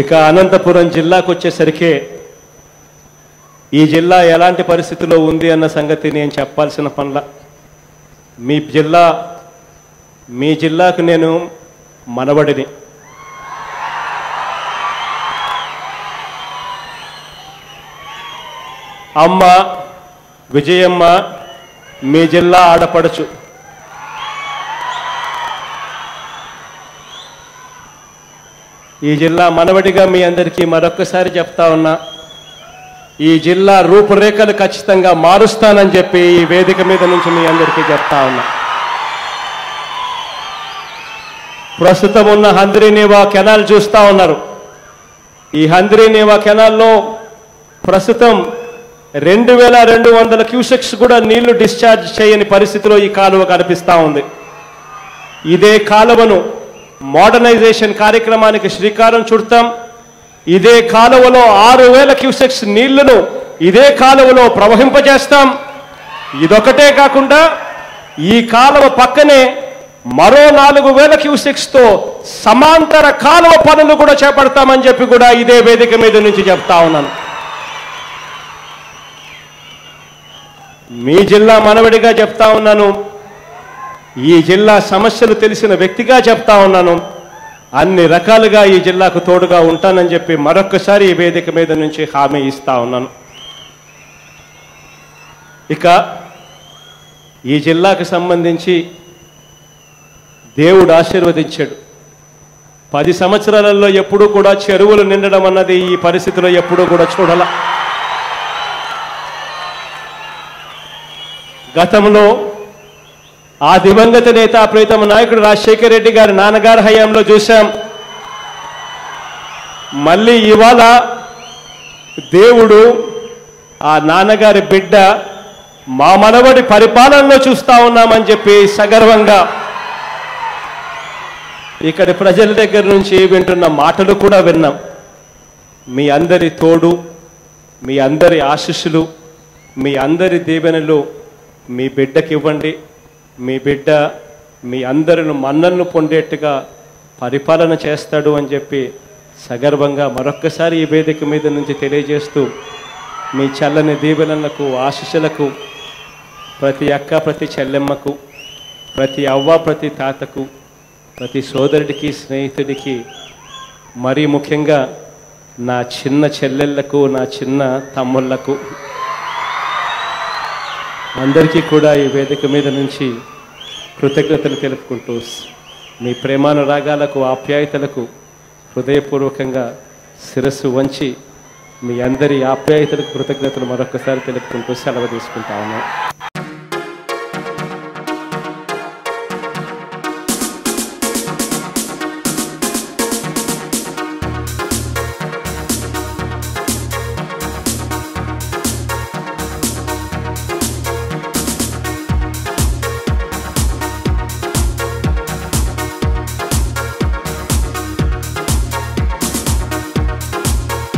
ఇక అనంతపురం జిల్లాకు వచ్చేసరికి ఈ జిల్లా ఎలాంటి పరిస్థితిలో ఉంది అన్న సంగతి నేను చెప్పాల్సిన పనుల. మీ జిల్లా మీ జిల్లాకు నేను మనవడిని. అమ్మ విజయమ్మ మీ జిల్లా ఆడపడచు. ఈ జిల్లా మనవడిగా మీ అందరికీ మరొకసారి చెప్తా ఉన్నా ఈ జిల్లా రూపురేఖలు ఖచ్చితంగా మారుస్తానని చెప్పి ఈ వేదిక మీద నుంచి మీ అందరికీ చెప్తా ఉన్నా. ప్రస్తుతం ఉన్న హంద్రీనేవా కెనాల్ చూస్తూ ఉన్నారు. ఈ హంద్రీనేవా కెనాల్లో ప్రస్తుతం రెండు వేల రెండు వందల క్యూసెక్స్ కూడా నీళ్ళు డిశ్చార్జ్ చేయని పరిస్థితిలో ఈ కాలువ కనిపిస్తూ ఉంది. ఇదే కాలువను మోడర్నైజేషన్ కార్యక్రమానికి శ్రీకారం చుడతాం. ఇదే కాలువలో ఆరు వేల క్యూసెక్స్ నీళ్ళను ఇదే కాలువలో ప్రవహింపజేస్తాం. ఇదొకటే కాకుండా ఈ కాలువ పక్కనే మరో నాలుగు వేల క్యూసెక్స్తో సమాంతర కాలువ పనులు కూడా చేపడతామని చెప్పి కూడా ఇదే వేదిక మీద నుంచి చెప్తా ఉన్నాను. మీ జిల్లా మనవడిగా చెప్తా ఉన్నాను. ఈ జిల్లా సమస్యలు తెలిసిన వ్యక్తిగా చెప్తా ఉన్నాను. అన్ని రకాలుగా ఈ జిల్లాకు తోడుగా ఉంటానని చెప్పి మరొక్కసారి ఈ వేదిక మీద నుంచి హామీ ఇస్తా ఉన్నాను. ఇక ఈ జిల్లాకు సంబంధించి దేవుడు ఆశీర్వదించాడు. పది సంవత్సరాలలో ఎప్పుడూ కూడా చెరువులు నిండడం అన్నది ఈ పరిస్థితిలో ఎప్పుడూ కూడా చూడాల. గతంలో ఆ దివంగత నేత ప్రీతమ నాయకుడు రాజశేఖర రెడ్డి గారి నాన్నగారి హయాంలో చూశాం. మళ్ళీ ఇవాళ దేవుడు ఆ నాన్నగారి బిడ్డ మా మనవడి పరిపాలనలో చూస్తా ఉన్నామని చెప్పి సగర్వంగా ఇక్కడి ప్రజల దగ్గర నుంచి వింటున్న మాటలు కూడా విన్నాం. మీ అందరి తోడు మీ అందరి ఆశీస్సులు మీ అందరి దీవెనలు మీ బిడ్డకి ఇవ్వండి. మీ బిడ్డ మీ అందరిని మన్నలను పొందేట్టుగా పరిపాలన చేస్తాడు అని చెప్పి సగర్వంగా మరొక్కసారి ఈ వేదిక మీద నుంచి తెలియజేస్తూ మీ చల్లని దీవెనలకు ఆశీస్సులకు ప్రతి అక్క ప్రతి చెల్లెమ్మకు ప్రతి అవ్వ ప్రతి తాతకు ప్రతి సోదరుడికి స్నేహితుడికి మరీ ముఖ్యంగా నా చిన్న చెల్లెళ్ళకు నా చిన్న తమ్ముళ్ళకు అందరికీ కూడా ఈ వేదిక మీద నుంచి కృతజ్ఞతలు తెలుపుకుంటూ మీ ప్రేమానురాగాలకు ఆప్యాయతలకు హృదయపూర్వకంగా శిరస్సు వంచి మీ అందరి ఆప్యాయతలకు కృతజ్ఞతలు మరొకసారి తెలుపుకుంటూ సెలవు తీసుకుంటా ఉన్నాం.